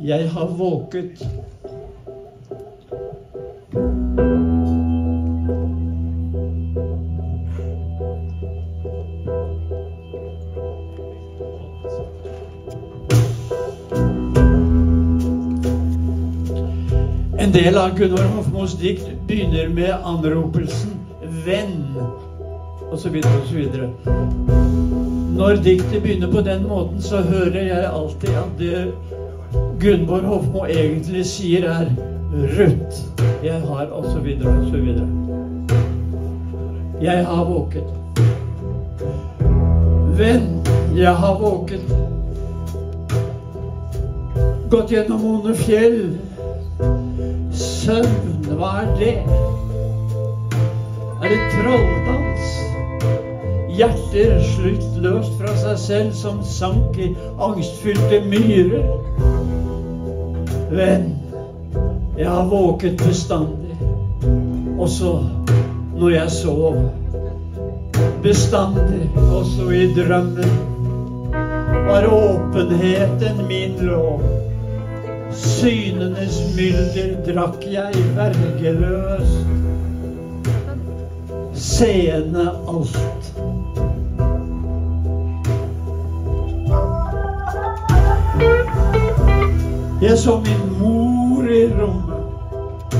Jeg har våket. En del av Gunvor Hofmos dikt begynner med anropelsen 'venn' osv. osv. Når diktet begynner på den måten, så hører jeg alltid at det Gunvor Hofmo egentlig sier, er 'Ruth, jeg har' Og så videre og så videre. Jeg har våket. Venn, jeg har våket. Gått gjennom onde fjell. Søvn, hva er det? Er det trolldans? Hjerter slutt løst fra seg selv som sank i angstfylte myrer. Venn, jeg har våket bestandig, også når jeg sov. Bestandig, også i drømmen, var åpenheten min lov. Synenes mylder drakk jeg vergeløst, seende alt. Jeg så min mor i rommet,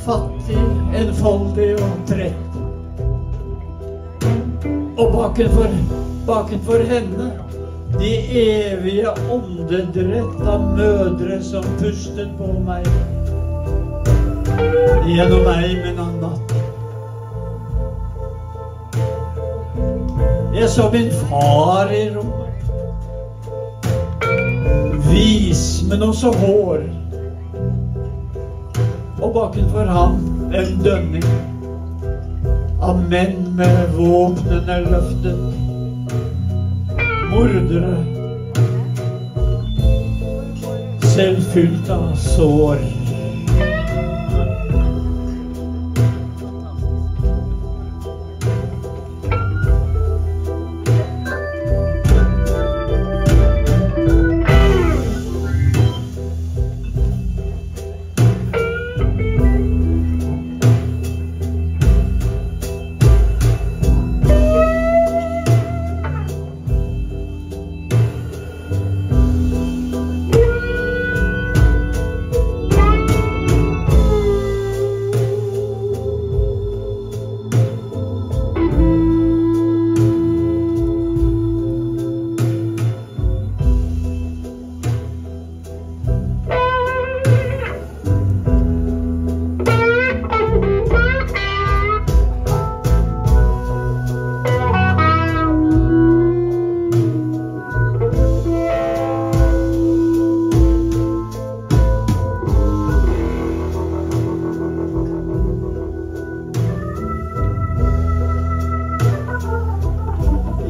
fattig, enfoldig og trett. Og bakenfor, bakenfor henne de evige åndedrett av mødre som pustet på meg gjennom meg, men av natt. Jeg så min far i rommet. Vis, men også hår. Og bakenfor ham en dønning av menn med våpnene løftet mordere. Selv fylt av sår.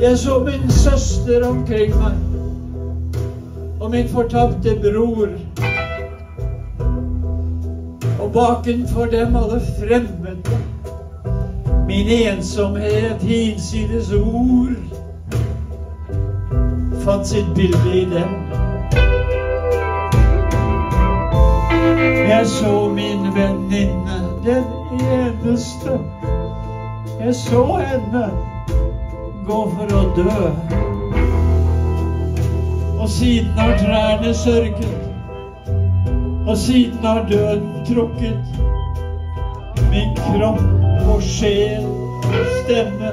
Jeg så min søster omkring meg, og min fortapte bror. Og bakenfor dem alle fremmede. Min ensomhet hinsides ord fant sitt bilde i dem. Jeg så min venninne, den eneste. Jeg så henne gå for å dø. Og siden har trærne sørget, og siden har døden trukket min kropp og sjel og stemme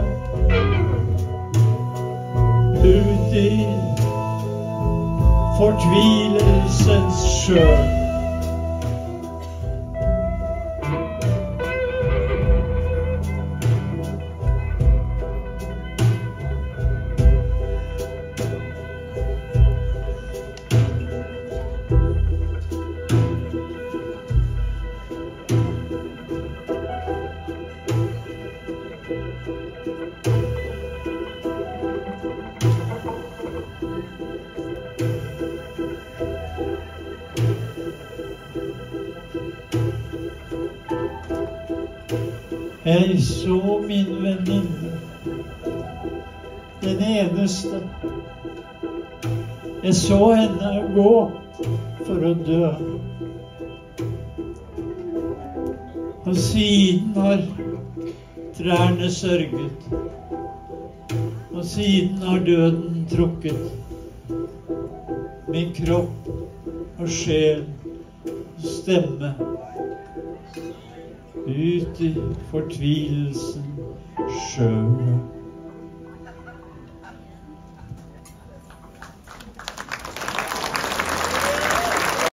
ut i fortvilelsens sjø. Jeg så min venninne, den eneste. Jeg så henne gå for å dø. Og siden har trærne sørget. Og siden har døden trukket min kropp og sjel og stemme ut i fortvilelsen sjøl.